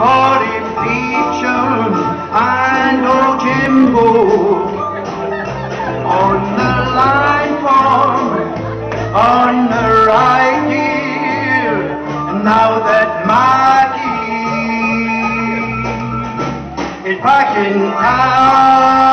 Holly Beecham and old Jimbo on the line form on the right here. Now that Maggie is back in town.